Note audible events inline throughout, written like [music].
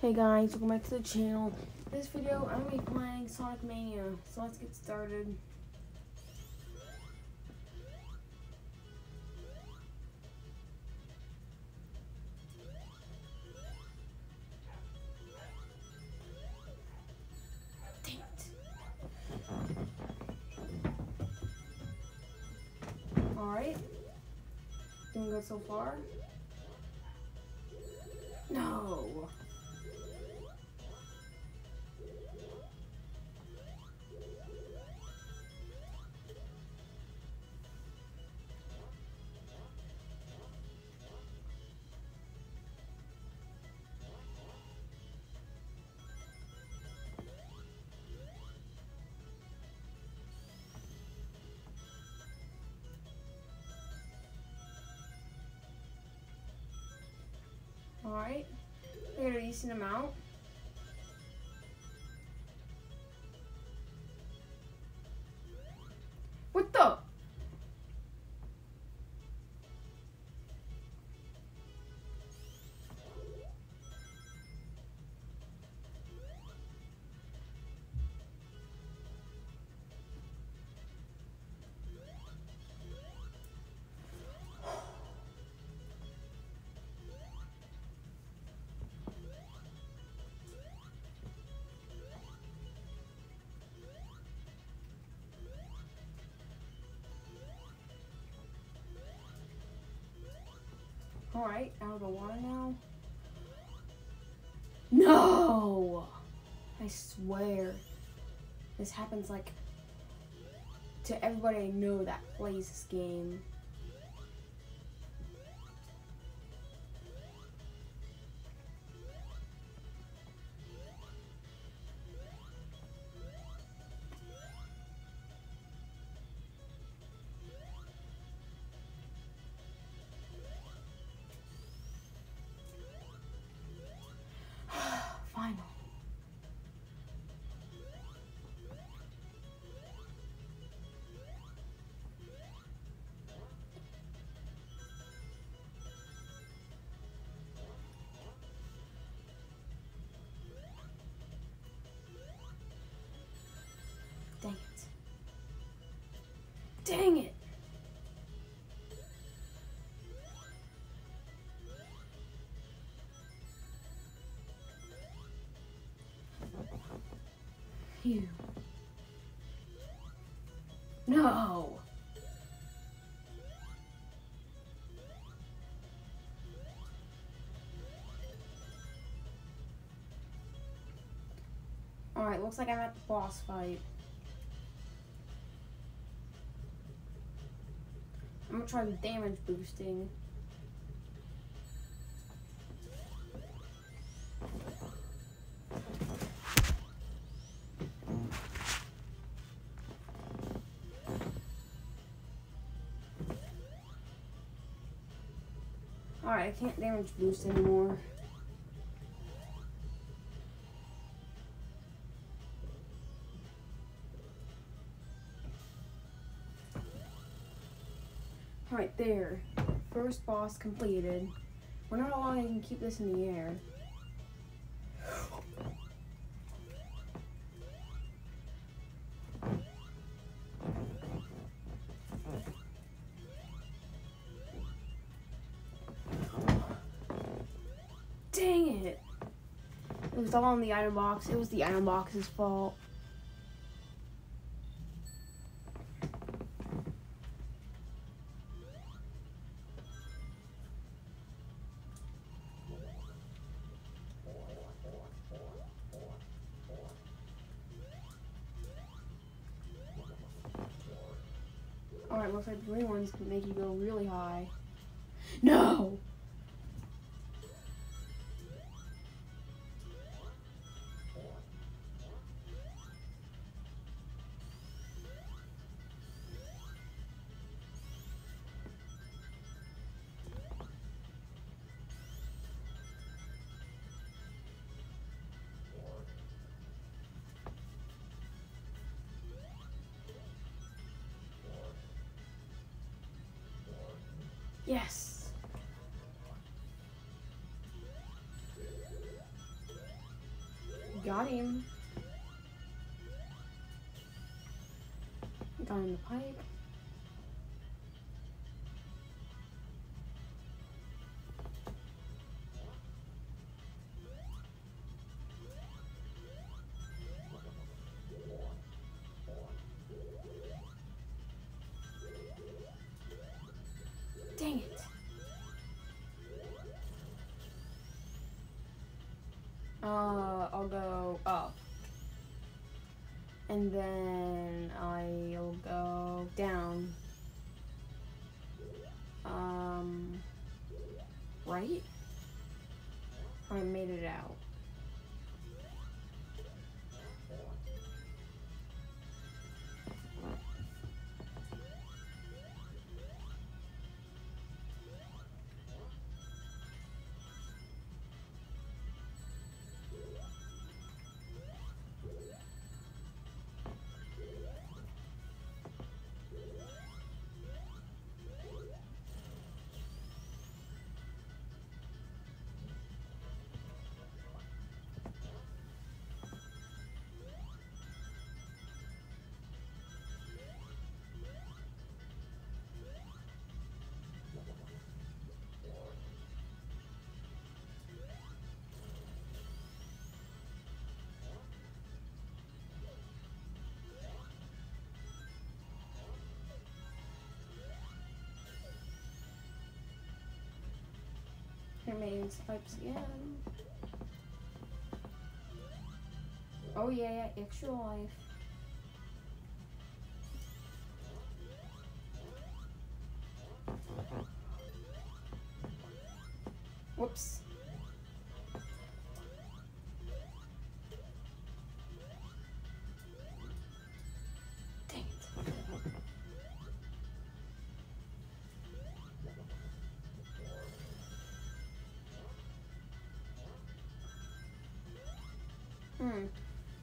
Hey guys, welcome back to the channel. This video, I'm going to be playing Sonic Mania, so let's get started. Alright. Doing good so far. No. Alright. I got a decent amount. What the? Alright, out of the water now. No! I swear. This happens like to everybody I know that plays this game. Dang it. Phew. No. Alright, looks like I'm at the boss fight. I'm gonna try the damage boosting. Alright, I can't damage boost anymore. There. First boss completed. Wonder how long I can keep this in the air. Dang it! It was all on the item box. It was the item box's fault. Alright, looks like the green ones can make you go really high. No! Yes. Got him. Got him the pipe. Uh, I'll go up. And then I'll go down. Um, right? I made it out. Remains pipes again. Oh yeah, extra life. Whoops.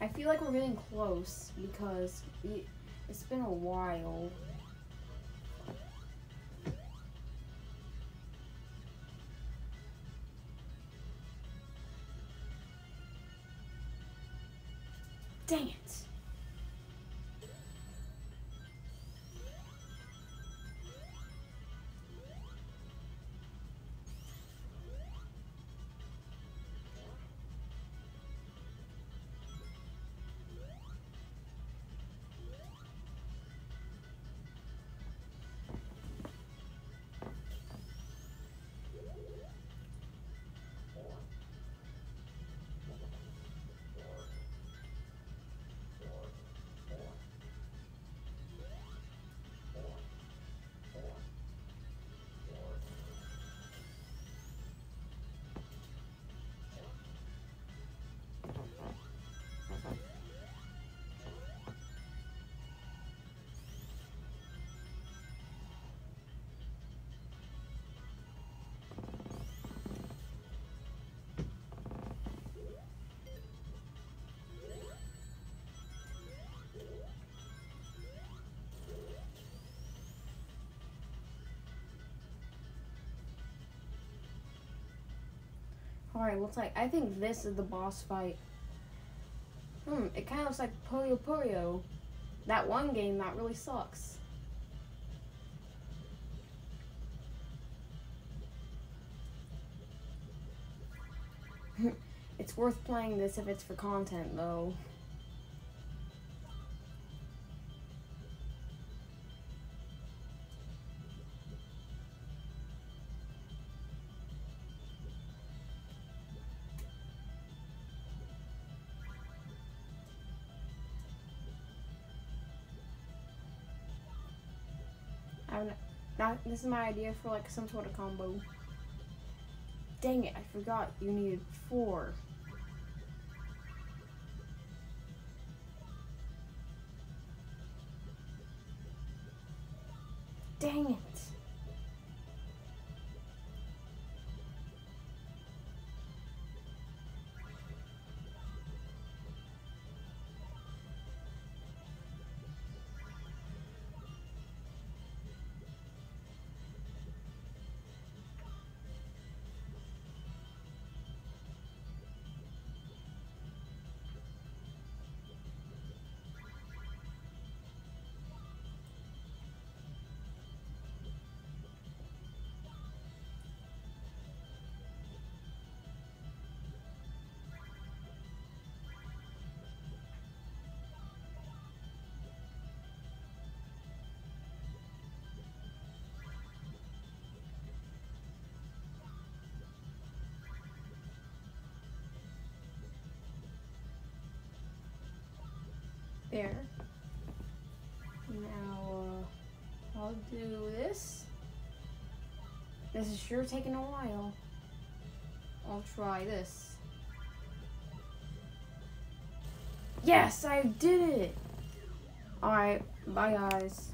I feel like we're getting close because we, it's been a while. Dang it. Alright, looks like I think this is the boss fight. Hmm, it kind of looks like Puyo Puyo. That one game that really sucks. [laughs] it's worth playing this if it's for content though. I'm this is my idea for like some sort of combo. Dang it, I forgot you needed four. Dang it. There. Now, uh, I'll do this. This is sure taking a while. I'll try this. Yes, I did it! Alright, bye guys.